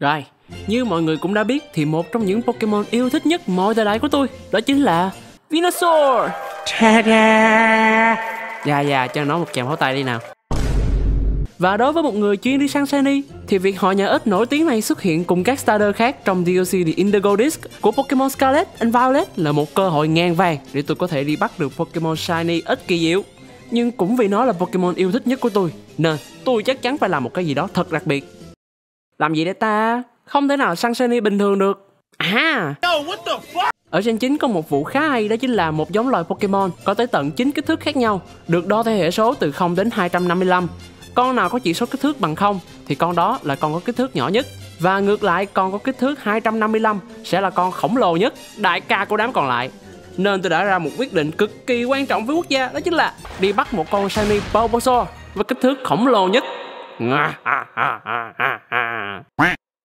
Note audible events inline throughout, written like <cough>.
Rồi, như mọi người cũng đã biết thì một trong những Pokemon yêu thích nhất mọi thời đại của tôi đó chính là Venusaur. Dạ dạ cho nó một tràng pháo tay đi nào. Và đối với một người chuyên đi săn shiny thì việc họ nhà ít nổi tiếng này xuất hiện cùng các starter khác trong DLC The Indigo Disc của Pokemon Scarlet and Violet là một cơ hội ngang vàng để tôi có thể đi bắt được Pokemon shiny ít kỳ diệu. Nhưng cũng vì nó là Pokemon yêu thích nhất của tôi nên tôi chắc chắn phải làm một cái gì đó thật đặc biệt. Làm gì để ta? Không thể nào săn shiny bình thường được. À! Ở trên chính có một vụ khá hay đó chính là một giống loài Pokemon có tới tận 9 kích thước khác nhau, được đo theo hệ số từ 0 đến 255 con nào có chỉ số kích thước bằng 0 thì con đó là con có kích thước nhỏ nhất. Và ngược lại con có kích thước 255 sẽ là con khổng lồ nhất, đại ca của đám còn lại. Nên tôi đã ra một quyết định cực kỳ quan trọng với quốc gia đó chính là đi bắt một con shiny Bulbasaur với kích thước khổng lồ nhất.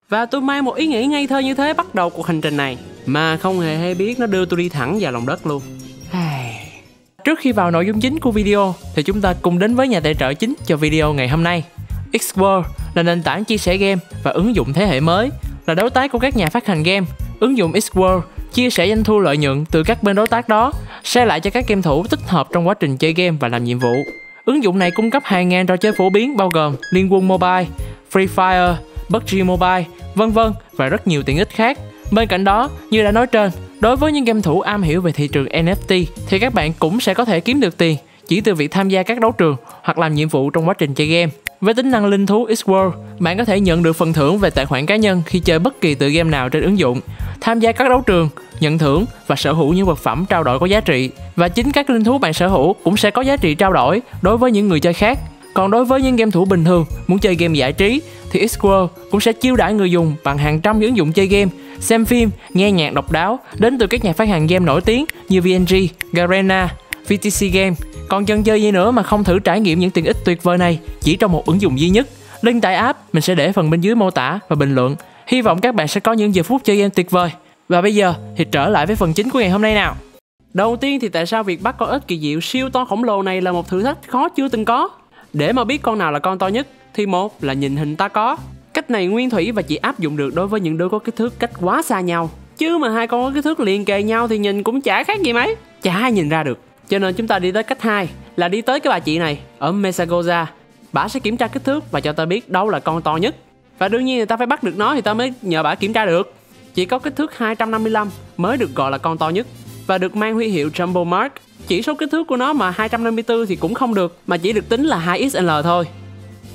Và tôi mang một ý nghĩ ngây thơ như thế bắt đầu cuộc hành trình này Mà không hề hay biết nó đưa tôi đi thẳng vào lòng đất luôn Trước khi vào nội dung chính của video thì chúng ta cùng đến với nhà tài trợ chính cho video ngày hôm nay. Xworld là nền tảng chia sẻ game và ứng dụng thế hệ mới, là đối tác của các nhà phát hành game. Ứng dụng Xworld chia sẻ doanh thu lợi nhuận từ các bên đối tác đó, share lại cho các game thủ tích hợp trong quá trình chơi game và làm nhiệm vụ. Ứng dụng này cung cấp hàng ngàn trò chơi phổ biến bao gồm Liên quân Mobile, Free Fire, PUBG Mobile, vân vân và rất nhiều tiện ích khác. Bên cạnh đó, như đã nói trên, Đối với những game thủ am hiểu về thị trường NFT thì các bạn cũng sẽ có thể kiếm được tiền chỉ từ việc tham gia các đấu trường hoặc làm nhiệm vụ trong quá trình chơi game. Với tính năng linh thú X-World, bạn có thể nhận được phần thưởng về tài khoản cá nhân khi chơi bất kỳ tựa game nào trên ứng dụng, tham gia các đấu trường, nhận thưởng và sở hữu những vật phẩm trao đổi có giá trị. Và chính các linh thú bạn sở hữu cũng sẽ có giá trị trao đổi đối với những người chơi khác. Còn đối với những game thủ bình thường muốn chơi game giải trí thì Xworld cũng sẽ chiêu đãi người dùng bằng hàng trăm ứng dụng chơi game xem phim, nghe nhạc độc đáo đến từ các nhà phát hành game nổi tiếng như VNG, Garena, VTC Game. Còn chân chơi gì nữa mà không thử trải nghiệm những tiện ích tuyệt vời này chỉ trong một ứng dụng duy nhất. Link tải app mình sẽ để phần bên dưới mô tả và bình luận. Hy vọng các bạn sẽ có những giờ phút chơi game tuyệt vời. Và bây giờ thì trở lại với phần chính của ngày hôm nay nào. Đầu tiên thì tại sao việc bắt con ếch kỳ diệu siêu to khổng lồ này là một thử thách khó chưa từng có? Để mà biết con nào là con to nhất, thì một là nhìn hình ta có Cách này nguyên thủy và chỉ áp dụng được đối với những đứa có kích thước cách quá xa nhau. Chứ mà hai con có kích thước liền kề nhau thì nhìn cũng chả khác gì mấy. Chả ai nhìn ra được. Cho nên chúng ta đi tới cách 2 là đi tới cái bà chị này, ở Mesagoza. Bà sẽ kiểm tra kích thước và cho ta biết đâu là con to nhất. Và đương nhiên người ta phải bắt được nó thì ta mới nhờ bà kiểm tra được. Chỉ có kích thước 255 mới được gọi là con to nhất và được mang huy hiệu Jumbo Mark. Chỉ số kích thước của nó mà 254 thì cũng không được mà chỉ được tính là 2XL thôi.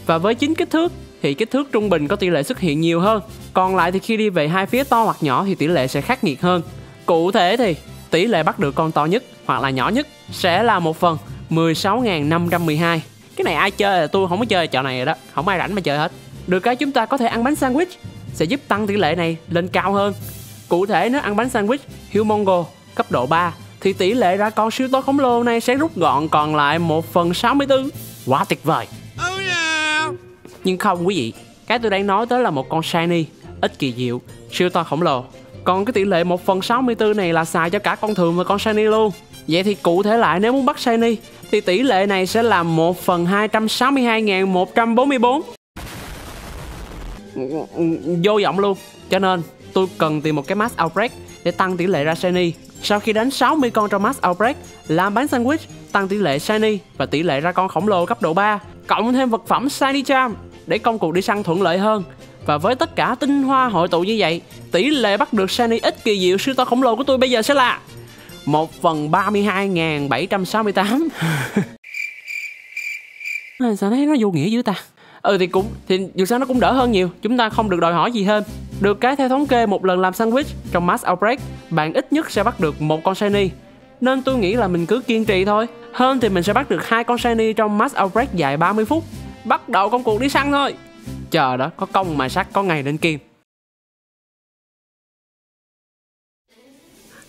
Và với 9 kích thước thì kích thước trung bình có tỷ lệ xuất hiện nhiều hơn. Còn lại thì khi đi về hai phía to hoặc nhỏ thì tỷ lệ sẽ khắc nghiệt hơn. Cụ thể thì tỷ lệ bắt được con to nhất hoặc là nhỏ nhất sẽ là một phần 16.512. Cái này ai chơi là tôi không có chơi trò này rồi đó, không ai rảnh mà chơi hết. Được cái chúng ta có thể ăn bánh sandwich sẽ giúp tăng tỷ lệ này lên cao hơn. Cụ thể nếu ăn bánh sandwich Humongo cấp độ 3 thì tỷ lệ ra con siêu to khổng lồ này sẽ rút gọn còn lại 1 phần 64. Quá tuyệt vời! Nhưng không quý vị, cái tôi đang nói tới là một con shiny, ít kỳ diệu, siêu to khổng lồ. Còn cái tỷ lệ 1 phần 64 này là xài cho cả con thường và con shiny luôn. Vậy thì cụ thể lại nếu muốn bắt shiny thì tỷ lệ này sẽ là 1 phần 262.144. Vô vọng luôn. Cho nên tôi cần tìm một cái mass outbreak để tăng tỷ lệ ra shiny. Sau khi đánh 60 con trong mass outbreak, làm bánh sandwich, tăng tỷ lệ shiny và tỷ lệ ra con khổng lồ cấp độ 3, cộng thêm vật phẩm shiny charm để công cuộc đi săn thuận lợi hơn. Và với tất cả tinh hoa hội tụ như vậy, tỷ lệ bắt được Shiny ít kỳ diệu siêu to khổng lồ của tôi bây giờ sẽ là 1 phần 32.768 à, <laughs> Sao thấy nó vô nghĩa dữ ta Ừ thì cũng thì dù sao nó cũng đỡ hơn nhiều. Chúng ta không được đòi hỏi gì thêm. Được cái theo thống kê, một lần làm sandwich trong Mass Outbreak, Bạn ít nhất sẽ bắt được một con shiny. Nên tôi nghĩ là mình cứ kiên trì thôi. Hơn thì mình sẽ bắt được hai con shiny trong Mass Outbreak dài 30 phút. Bắt đầu công cuộc đi săn thôi. Chờ đó, có công mà sắt, có ngày đến kim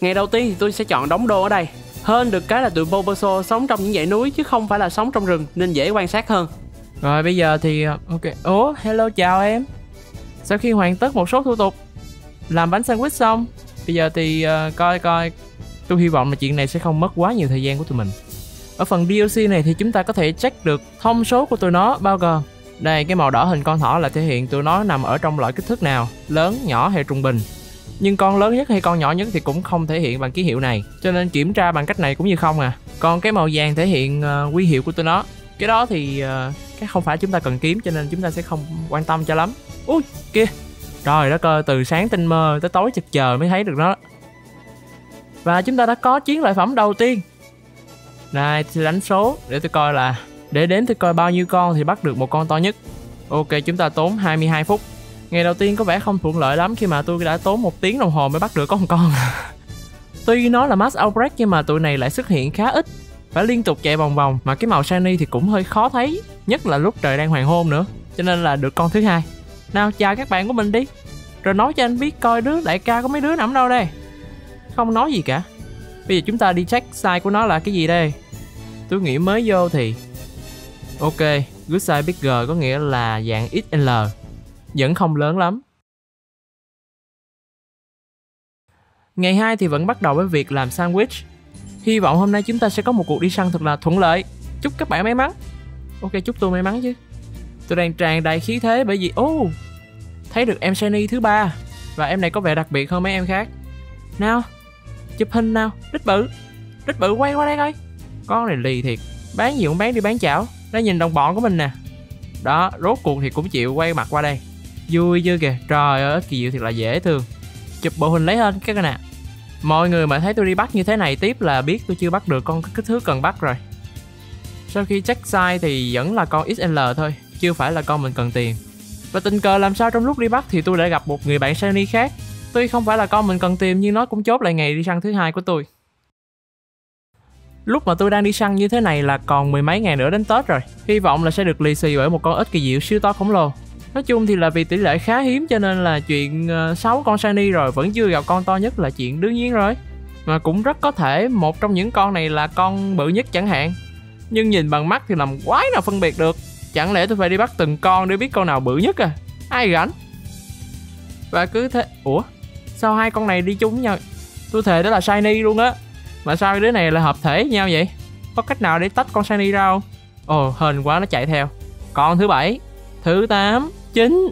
ngày đầu tiên thì tôi sẽ chọn đóng đô ở đây. Hơn được cái là tụi Bulbasaur sống trong những dãy núi chứ không phải là sống trong rừng, nên dễ quan sát hơn rồi bây giờ thì ok ủa hello chào em sau khi hoàn tất một số thủ tục làm bánh sandwich xong bây giờ thì uh, coi coi tôi hy vọng là chuyện này sẽ không mất quá nhiều thời gian của tụi mình ở phần DLC này thì chúng ta có thể check được thông số của tụi nó bao gồm Đây, cái màu đỏ hình con thỏ là thể hiện tụi nó nằm ở trong loại kích thước nào, lớn, nhỏ hay trung bình. Nhưng con lớn nhất hay con nhỏ nhất thì cũng không thể hiện bằng ký hiệu này, cho nên kiểm tra bằng cách này cũng như không à. Còn cái màu vàng thể hiện uh, quy hiệu của tụi nó. Cái đó thì uh, cái không phải chúng ta cần kiếm cho nên chúng ta sẽ không quan tâm cho lắm. Ui, kia. rồi đó cơ từ sáng tinh mơ tới tối chực chờ mới thấy được nó. Và chúng ta đã có chiến lợi phẩm đầu tiên. Này, thì đánh số để tôi coi là để đếm tôi coi bao nhiêu con thì bắt được một con to nhất. Ok, chúng ta tốn 22 phút. Ngày đầu tiên có vẻ không thuận lợi lắm khi mà tôi đã tốn một tiếng đồng hồ mới bắt được có một con. <laughs> Tuy nó là mass outbreak nhưng mà tụi này lại xuất hiện khá ít. Phải liên tục chạy vòng vòng mà cái màu shiny thì cũng hơi khó thấy, nhất là lúc trời đang hoàng hôn nữa. Cho nên là được con thứ hai. Nào chào các bạn của mình đi. Rồi nói cho anh biết coi đứa đại ca có mấy đứa nằm đâu đây. Không nói gì cả. Bây giờ chúng ta đi check size của nó là cái gì đây. Tôi nghĩ mới vô thì Ok, good size bigger có nghĩa là dạng XL Vẫn không lớn lắm Ngày 2 thì vẫn bắt đầu với việc làm sandwich Hy vọng hôm nay chúng ta sẽ có một cuộc đi săn thật là thuận lợi. Chúc các bạn may mắn. Ok, chúc tôi may mắn chứ. Tôi đang tràn đầy khí thế bởi vì Ô, oh, thấy được em Shiny thứ ba. Và em này có vẻ đặc biệt hơn mấy em khác. Nào, chụp hình nào, đích bự. Đích bự quay qua đây coi. Con này lì thiệt. Bán gì cũng bán đi bán chảo. Nó nhìn đồng bọn của mình nè. Đó rốt cuộc thì cũng chịu quay mặt qua đây. Vui chưa kìa. Trời ơi kỳ diệu thiệt là dễ thương. Chụp bộ hình lấy hơn cái nè mọi người mà thấy tôi đi bắt như thế này tiếp là biết tôi chưa bắt được con kích thước cần bắt rồi sau khi check size thì vẫn là con XL thôi chưa phải là con mình cần tìm và tình cờ làm sao trong lúc đi bắt thì tôi đã gặp một người bạn sunny khác tuy không phải là con mình cần tìm nhưng nó cũng chốt lại ngày đi săn thứ hai của tôi Lúc mà tôi đang đi săn như thế này là còn mười mấy ngày nữa đến Tết rồi. Hy vọng là sẽ được lì xì bởi một con ếch kỳ diệu siêu to khổng lồ. Nói chung thì là vì tỷ lệ khá hiếm cho nên là chuyện ờ, sáu con shiny rồi vẫn chưa gặp con to nhất là chuyện đương nhiên rồi. Mà cũng rất có thể một trong những con này là con bự nhất chẳng hạn. Nhưng nhìn bằng mắt thì làm quái nào phân biệt được. Chẳng lẽ tôi phải đi bắt từng con để biết con nào bự nhất à? Ai rảnh? Và cứ thế... Ủa? Sao hai con này đi chung với nhau? Tôi thề đó là shiny luôn á mà sao đứa này là hợp thể nhau vậy có cách nào để tách con shiny ra không ồ, hên quá, nó chạy theo con thứ bảy thứ tám chín.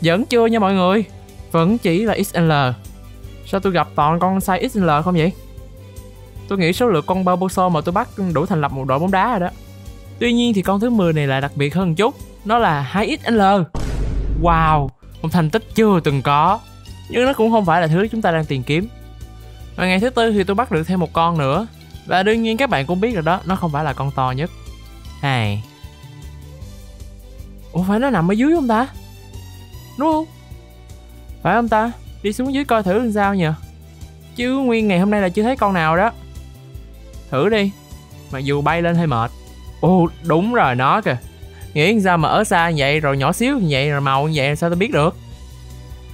Vẫn chưa nha mọi người. Vẫn chỉ là xl sao tôi gặp toàn con size xl không vậy? Tôi nghĩ số lượng con Bulbasaur mà tôi bắt đủ thành lập một đội bóng đá rồi đó. Tuy nhiên thì con thứ 10 này lại đặc biệt hơn một chút. Nó là 2XL wow, một thành tích chưa từng có. Nhưng nó cũng không phải là thứ chúng ta đang tìm kiếm. Và ngày thứ tư thì tôi bắt được thêm một con nữa. Và đương nhiên các bạn cũng biết rồi đó, nó không phải là con to nhất. Này ủa, phải nó nằm ở dưới không ta? Đúng không? Phải không ta? Đi xuống dưới coi thử làm sao nhỉ chứ nguyên ngày hôm nay là chưa thấy con nào đó. Thử đi. Mặc dù bay lên hơi mệt. Ồ, đúng rồi, nó kìa. Nghĩ sao mà ở xa vậy, rồi nhỏ xíu như vậy, rồi màu như vậy sao tôi biết được?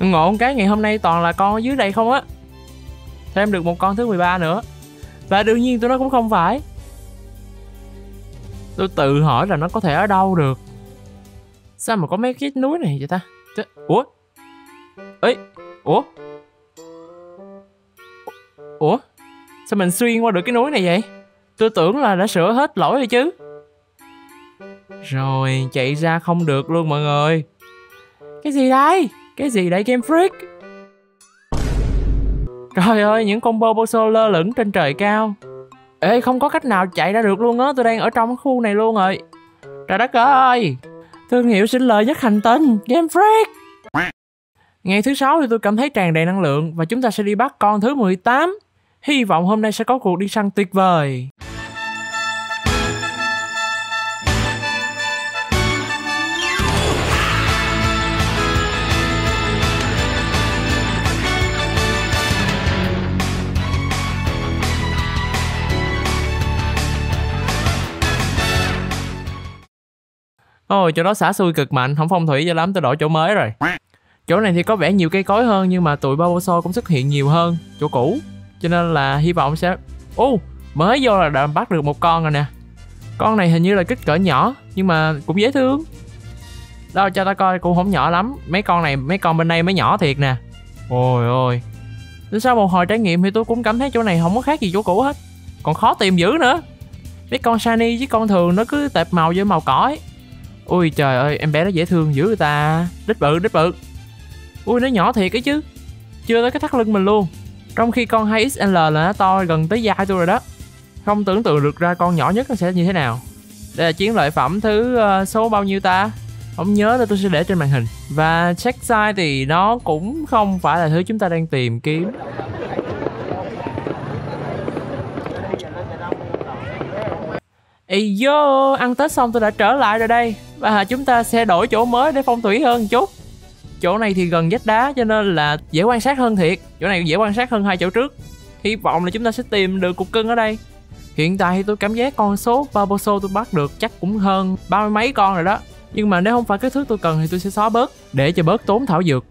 Ngộ cái ngày hôm nay toàn là con ở dưới đây không á. Thêm được một con thứ 13 nữa. Và đương nhiên tôi nói cũng không phải. Tôi tự hỏi là nó có thể ở đâu được sao mà có mấy cái núi này vậy ta? Ủa? Ấy ủa? Ủa? Sao mình xuyên qua được cái núi này vậy? Tôi tưởng là đã sửa hết lỗi rồi chứ. Rồi chạy ra không được luôn mọi người. Cái gì đây? Cái gì đây game freak? Trời ơi, những con Boboso lơ lửng trên trời cao. Ê, không có cách nào chạy ra được luôn á, tôi đang ở trong khu này luôn rồi. Trời đất ơi, thương hiệu xin lời nhất hành tinh, Game Freak. Ngày thứ sáu thì tôi cảm thấy tràn đầy năng lượng và chúng ta sẽ đi bắt con thứ 18. Hy vọng hôm nay sẽ có cuộc đi săn tuyệt vời. Ôi chỗ đó xả xui cực mạnh. Không phong thủy cho lắm tôi đổi chỗ mới rồi. Chỗ này thì có vẻ nhiều cây cối hơn Nhưng mà tụi Bulbasaur cũng xuất hiện nhiều hơn. Chỗ cũ. Cho nên là hy vọng sẽ Ô uh, mới vô là đã bắt được một con rồi nè. Con này hình như là kích cỡ nhỏ Nhưng mà cũng dễ thương. Đâu cho ta coi cũng không nhỏ lắm. Mấy con này mấy con bên đây mới nhỏ thiệt nè. Ôi ôi. Sau một hồi trải nghiệm thì tôi cũng cảm thấy chỗ này không có khác gì chỗ cũ hết. Còn khó tìm dữ nữa. Mấy con shiny với con thường nó cứ tệp màu với màu cỏ ấy. Ôi trời ơi em bé nó dễ thương dữ người ta. Đít bự đít bự. Ui nó nhỏ thiệt cái chứ. Chưa tới cái thắt lưng mình luôn. Trong khi con 2XL là nó to gần tới vai tôi rồi đó. Không tưởng tượng được ra con nhỏ nhất nó sẽ như thế nào. Đây là chiến lợi phẩm thứ uh, số bao nhiêu ta? Không nhớ là tôi sẽ để trên màn hình. Và check size thì nó cũng không phải là thứ chúng ta đang tìm kiếm. Ê vô, ăn Tết xong tôi đã trở lại rồi đây. Và chúng ta sẽ đổi chỗ mới để phong thủy hơn chút. Chỗ này thì gần vách đá cho nên là dễ quan sát hơn thiệt. Chỗ này dễ quan sát hơn hai chỗ trước. Hy vọng là chúng ta sẽ tìm được cục cưng ở đây. Hiện tại thì tôi cảm giác con số Barboso tôi bắt được chắc cũng hơn ba mươi mấy con rồi đó. Nhưng mà nếu không phải cái thứ tôi cần thì tôi sẽ xóa bớt Để cho bớt tốn thảo dược.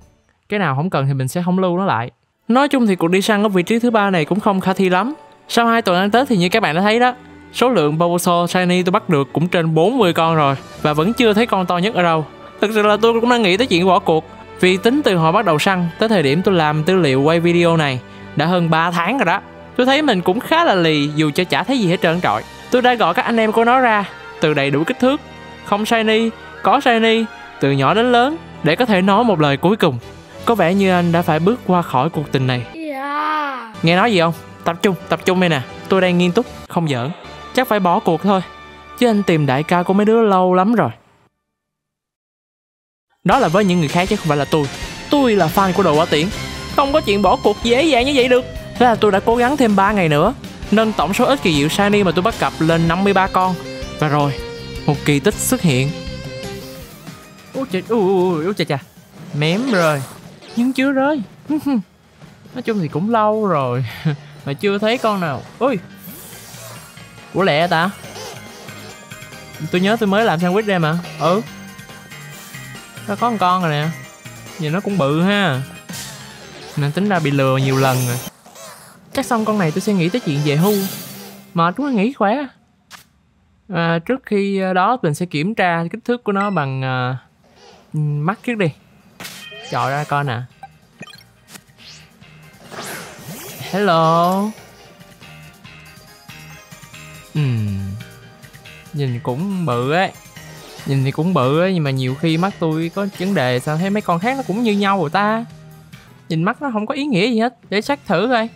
Cái nào không cần thì mình sẽ không lưu nó lại. Nói chung thì cuộc đi săn ở vị trí thứ ba này cũng không khả thi lắm. Sau hai tuần ăn Tết thì như các bạn đã thấy đó Số lượng Bulbasaur Shiny tôi bắt được cũng trên 40 con rồi Và vẫn chưa thấy con to nhất ở đâu. Thực sự là tôi cũng đang nghĩ tới chuyện bỏ cuộc Vì tính từ hồi bắt đầu săn Tới thời điểm tôi làm tư liệu quay video này Đã hơn 3 tháng rồi đó. Tôi thấy mình cũng khá là lì dù cho chả thấy gì hết trơn trọi. Tôi đã gọi các anh em của nó ra Từ đầy đủ kích thước Không shiny, có shiny Từ nhỏ đến lớn Để có thể nói một lời cuối cùng. Có vẻ như anh đã phải bước qua khỏi cuộc tình này. Yeah. Nghe nói gì không? Tập trung, tập trung đây nè. Tôi đang nghiêm túc, không giỡn chắc phải bỏ cuộc thôi. Chứ anh tìm đại ca của mấy đứa lâu lắm rồi. Đó là với những người khác chứ không phải là tôi. Tôi là fan của đồ quả tiễn. Không có chuyện bỏ cuộc dễ dàng như vậy được. Thế là tôi đã cố gắng thêm 3 ngày nữa nâng tổng số ít kỳ diệu shiny mà tôi bắt gặp lên 53 con. Và rồi một kỳ tích xuất hiện. Ôi trời ôi, ôi, chà chà. Mém rồi nhưng chưa rơi. <laughs> Nói chung thì cũng lâu rồi <laughs> mà chưa thấy con nào. Ui Ủa lẹ ta? Tôi nhớ tôi mới làm sandwich đây mà. Ừ. Nó có một con rồi nè. Nhìn nó cũng bự ha. Nên tính ra bị lừa nhiều lần rồi. Chắc xong con này tôi sẽ nghĩ tới chuyện về hưu. Mệt quá nghĩ khỏe. À, Trước khi à, đó mình sẽ kiểm tra kích thước của nó bằng uh, mắt trước đi. Chọn ra coi nè. Hello. Ừ, Nhìn cũng bự ấy. Nhìn thì cũng bự ấy Nhưng mà nhiều khi mắt tôi có vấn đề Sao thấy mấy con khác nó cũng như nhau rồi ta? Nhìn mắt nó không có ý nghĩa gì hết Để xác thử coi.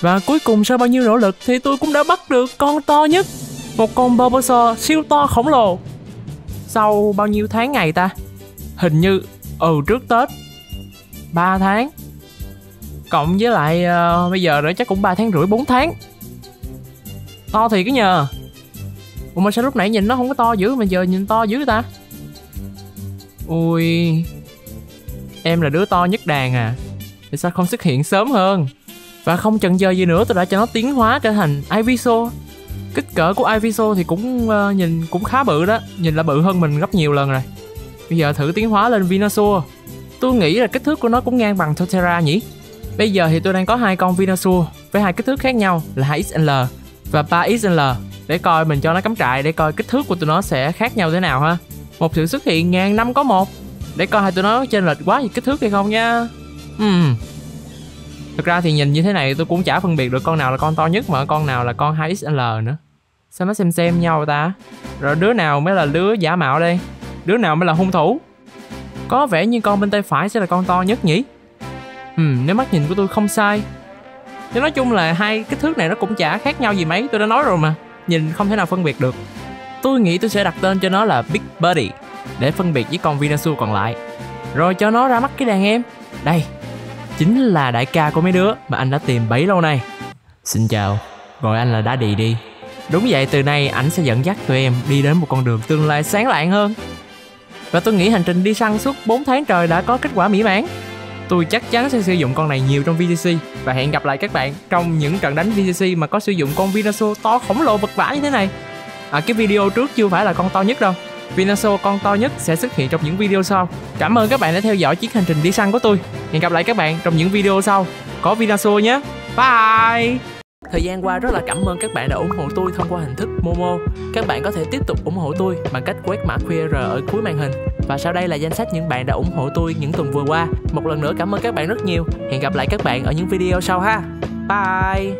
Và cuối cùng sau bao nhiêu nỗ lực Thì tôi cũng đã bắt được con to nhất. Một con Bulbasaur siêu to khổng lồ. Sau bao nhiêu tháng ngày ta? Hình như Ừ trước Tết. 3 tháng cộng với lại uh, bây giờ nữa chắc cũng 3 tháng rưỡi 4 tháng. To thì cái nhờ. Ủa mà sao lúc nãy nhìn nó không có to dữ mà giờ nhìn to dữ ta? Ui em là đứa to nhất đàn à. Thì sao không xuất hiện sớm hơn? Và không chần chờ gì nữa tôi đã cho nó tiến hóa trở thành Ivysaur kích cỡ của Ivysaur thì cũng uh, nhìn cũng khá bự đó. Nhìn là bự hơn mình gấp nhiều lần rồi. Bây giờ thử tiến hóa lên Venusaur. Tôi nghĩ là kích thước của nó cũng ngang bằng Totera nhỉ? Bây giờ thì tôi đang có hai con Venusaur với hai kích thước khác nhau, là 2XL và 3XL để coi mình cho nó cắm trại, để coi kích thước của tụi nó sẽ khác nhau thế nào ha. Một sự xuất hiện ngàn năm có một để coi hai tụi nó trên lệch quá gì kích thước hay không nha. Uhm. Thực ra thì nhìn như thế này tôi cũng chả phân biệt được con nào là con to nhất mà con nào là con 2XL nữa. Sao nó xem xem nhau ta? Rồi đứa nào mới là đứa giả mạo đây? Đứa nào mới là hung thủ? Có vẻ như con bên tay phải sẽ là con to nhất nhỉ? Ừ, nếu mắt nhìn của tôi không sai. Thì nói chung là hai kích thước này nó cũng chả khác nhau gì mấy Tôi đã nói rồi mà. Nhìn không thể nào phân biệt được. Tôi nghĩ tôi sẽ đặt tên cho nó là Big Buddy Để phân biệt với con Venusaur còn lại. Rồi cho nó ra mắt cái đàn em. Đây Chính là đại ca của mấy đứa mà anh đã tìm bấy lâu nay. Xin chào Gọi anh là Daddy đi. Đúng vậy từ nay ảnh sẽ dẫn dắt tụi em đi đến một con đường tương lai sáng lạng hơn. Và tôi nghĩ hành trình đi săn suốt 4 tháng trời đã có kết quả mỹ mãn. Tôi chắc chắn sẽ sử dụng con này nhiều trong VGC và hẹn gặp lại các bạn trong những trận đánh VGC mà có sử dụng con Venusaur to khổng lồ vật vã như thế này. À, cái video trước chưa phải là con to nhất đâu. Venusaur con to nhất sẽ xuất hiện trong những video sau. Cảm ơn các bạn đã theo dõi chiếc hành trình đi săn của tôi. Hẹn gặp lại các bạn trong những video sau. Có Venusaur nhé. Bye! Thời gian qua rất là cảm ơn các bạn đã ủng hộ tôi thông qua hình thức Momo. Các bạn có thể tiếp tục ủng hộ tôi bằng cách quét mã QR ở cuối màn hình. Và sau đây là danh sách những bạn đã ủng hộ tôi những tuần vừa qua. Một lần nữa cảm ơn các bạn rất nhiều. Hẹn gặp lại các bạn ở những video sau ha. Bye!